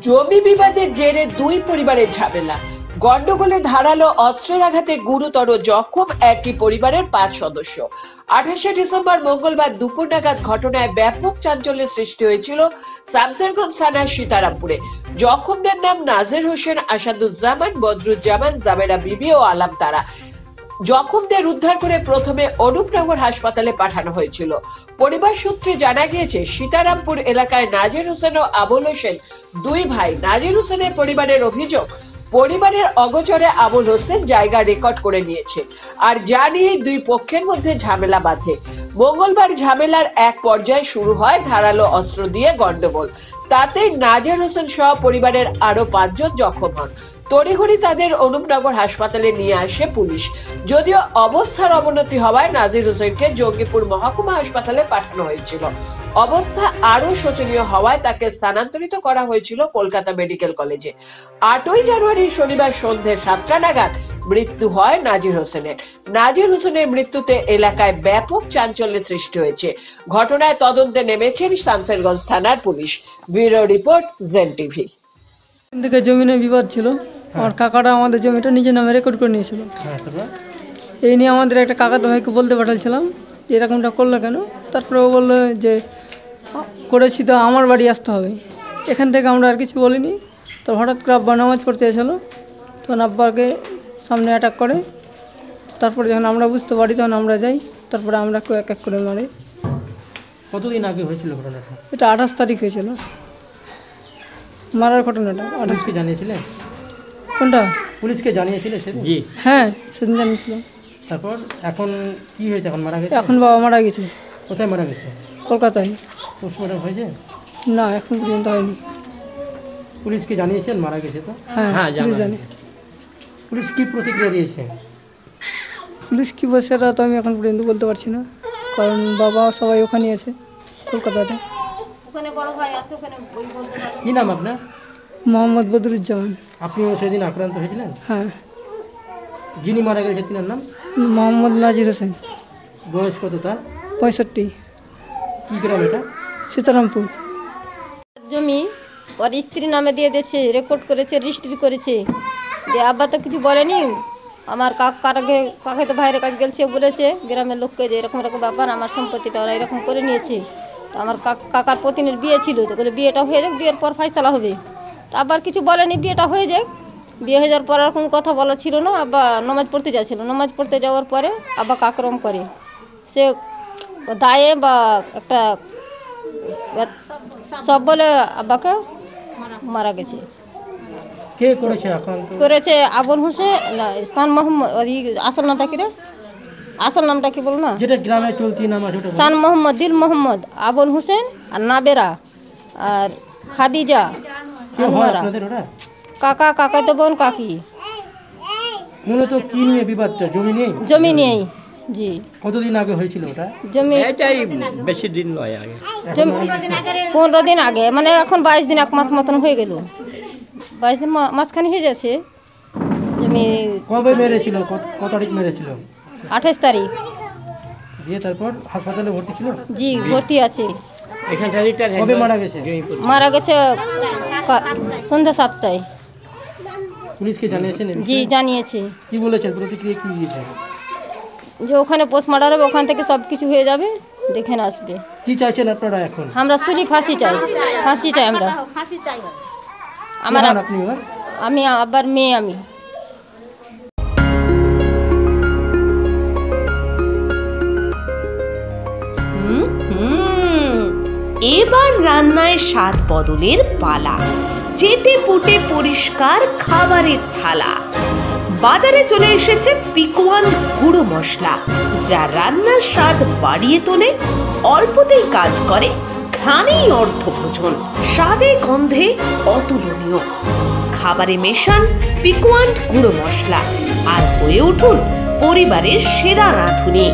জমি বিবাদের জেরে দুই পরিবারের ঝামেলা। গন্ডগোলে ধারালো অস্ত্রের আঘাতে গুরুতর জখম একই পরিবারের পাঁচ সদস্য। আঠাশে ডিসেম্বর মঙ্গলবার দুপুর নাগাদ ঘটনায় ব্যাপক চাঞ্চল্যের সৃষ্টি হয়েছিল শামসেরগঞ্জ থানার সীতারামপুরে। জখমদের নাম নাজির হোসেন আসাদুজ্জামান, বদরুজ্জামান জাবেরা বিবি ও আলাম তারা জখমদের উদ্ধার করে প্রথমে অনুপনগর হাসপাতালে পাঠানো হয়েছিল। পরিবার সূত্রে জানা গিয়েছে, সীতারামপুর এলাকায় নাজির হোসেন ও আবুল হোসেন দুই ভাই। নাজির হোসেনের পরিবারের অভিযোগ পরিবারের অগচরে আবুল হোসেন জায়গা রেকর্ড করে নিয়েছে। আর যা নিয়ে দুই পক্ষের মধ্যে ঝামেলা বাঁধে। মঙ্গলবার ঝামেলার এক পর্যায়ে শুরু হয় ধারালো অস্ত্র দিয়ে গন্ডগোল। তাতে নাজির হোসেন সহ পরিবারের আরও পাঁচজন জখম হন। তড়িঘড়ি তাদের অনুপনগর হাসপাতালে নিয়ে আসে পুলিশ। যদিও অবস্থার অবনতি হওয়ায় নাজির হোসেনকে জঙ্গিপুর মহকুমা হাসপাতালে পাঠানো হয়েছিল। অবস্থা আরও শোচনীয় হওয়ায় তাকে স্থানান্তরিত করা হয়েছিল কলকাতা মেডিকেল কলেজে। আটই জানুয়ারি শনিবার সন্ধ্যে সাতটা নাগাদ মৃত্যু হয় নাজির হোসেনের। নাজির হোসেনের মৃত্যুতে এলাকায় ব্যাপক চাঞ্চল্যের সৃষ্টি হয়েছে। ঘটনায় তদন্তে নেমেছেন শামসেরগঞ্জ থানার police. Bureau report gen TV. থেকে জমিনে বিবাদ ছিল। আমার কাকাটা আমাদের জমিটা নিজের নামে রেকর্ড করে নিয়েছিল। হ্যাঁ এই নিয়ে আমাদের একটা কাকাতো ভাইকে বলতে পাঠাচ্ছিলাম যে এরকমটা করল কেন? তারপরে ও বলল যে "আ, করেছি তো আমার বাড়ি আসতে হবে। এখান থেকে আমরা আর কিছু বলিনি। তো হঠাৎ করে আব্বা নামাজ পড়তে এসেছিল। তখন আব্বাকে সামনে অ্যাটাক করে। তারপরে যখন আমরা বুঝতে পারি তখন আমরা যাই। তারপরে আমরা কেউ এক এক করে মারে। কতদিন আগে হয়েছিল ঘটনাটা? এটা আঠাশ তারিখ হয়েছিল। মারার ঘটনাটা আঠাশ পুলিশকে জানিয়েছিলেন কোনটা? পুলিশকে জানিয়েছিলে সেদিন? জি। হ্যাঁ সেদিন জানিয়েছিলাম। তারপর এখন কি হয়েছে? এখন মারা গেছে? এখন বাবা মারা গেছে। কোথায় মারা গেছে? কলকাতায়। পোস্টমর্টম হয়েছে? না এখন পর্যন্ত হয়নি। পুলিশকে জানিয়েছেন মারা গেছে তো? হ্যাঁ পুলিশ জানে পুলিশ কি প্রতিক্রিয়া দিয়েছে? পুলিশ কী বলছে সেটা তো আমি এখন পর্যন্ত বলতে পারছি না। কারণ বাবা সবাই ওখানে আছে কলকাতাতে। ওখানে বড় ভাই আছে ওখানে ওই বলতে পারবে কি নাম আপনার? মোহাম্মদ বদরুজ্জামান। আপনিও সেদিন আক্রান্ত হয়েছিলেন? হ্যাঁ। যিনি মারা গেছে তিনার নাম? মোহাম্মদ নাজির হোসেন। বয়স কত তার? পঁয়ষট্টি। কি গ্রাম এটা? সীতারামপুর। জমি ওর স্ত্রী নামে দিয়ে দিয়েছে রেকর্ড করেছে রেজিস্ট্রি করেছে। যে আব্বা তো কিছু বলেনি। আমার কাক কাকে কাকে তো ভাইয়ের কাছে গেছে বলেছে গ্রামের লোককে যে এরকম এরকম ব্যাপার আমার সম্পত্তিটা ওরা এরকম করে নিয়েছে। তো আমার কাক- কাকার পতিনের বিয়ে ছিল তো বলে বিয়েটা হয়ে যাক বিয়ের পর ফাইসলা হবে। তো আবার কিছু বলেনি বিয়েটা হয়ে যাক। বিয়ে হয়ে যাওয়ার পর এরকম কথা বলা ছিল না আব্বা নমাজ পড়তে যাচ্ছিল। নমাজ পড়তে যাওয়ার পরে আব্বা কাকরম করে। সে দায়ে বা একটা সব বলে আব্বাকে মারা গেছে। কে করেছে করেছে আবুল হোসেন না ইসলাম মোহাম্মদ আসল নামটা কি রে? আসল নামটা কি বল না? যেটা গ্রামে চলতি নাম আছে সান মোহাম্মদ দিল মোহাম্মদ আবুল হোসেন আর নাবেরা আর খাদিজা আনোয়ারা। কাকা কাকা তো বোন কাকি। মূলত কি নিয়ে বিবাদটা? জমি নিয়ে জমি নেই। জি। কতদিন আগে হয়েছিল ওটা? জমি এটাই বেশি দিন নয় আগে। পনেরো দিন আগে মানে এখন বাইশ দিন এক মাস মতন হয়ে গেল। বাইশ দিন মা- মাঝখানে হয়ে যাচ্ছে। জমি কবে মেরেছিল? কত কত তারিখ মেরেছিল? আঠাশ তারিখ। দিয়ে তারপর হাসপাতালে ভর্তি ছিল? জি ভর্তি আছে। কবে মারা গেছে? মারা গেছে সন্ধ্যা সাতটায়। পুলিশকে জানিয়েছেন জি জানিয়েছে। কি বলেছেন? প্রতিক্রিয়া কি দিয়েছেন? যে ওখানে পোস্ট পোস্টমার্টার হবে ওখান থেকে সব কিছু হয়ে যাবে দেখে আসবে। কি চাইছেন আপনারা এখন? আমরা শুনি ফাঁসি চাই। ফাঁসি চাই। আমরা। আমার আমার আপনি এবার? আমি আবার মেয়ে আমি। হুম হুম। এবার রান্নায় স্বাদ বদলের পালা। চেটে পুটে পরিষ্কার খাবারের থালা। বাজারে চলে এসেছে পিকোয়ান্ড গুঁড়ো মশলা, যা রান্নার স্বাদ বাড়িয়ে তোলে, অল্পতেই কাজ করে ঘ্রাণেই অর্থভোজন, স্বাদে গন্ধে অতুলনীয়। খাবারে মেশান পিকোয়ান্ট গুঁড়ো মশলা, আর হয়ে উঠুন পরিবারের সেরা রাঁধুনি।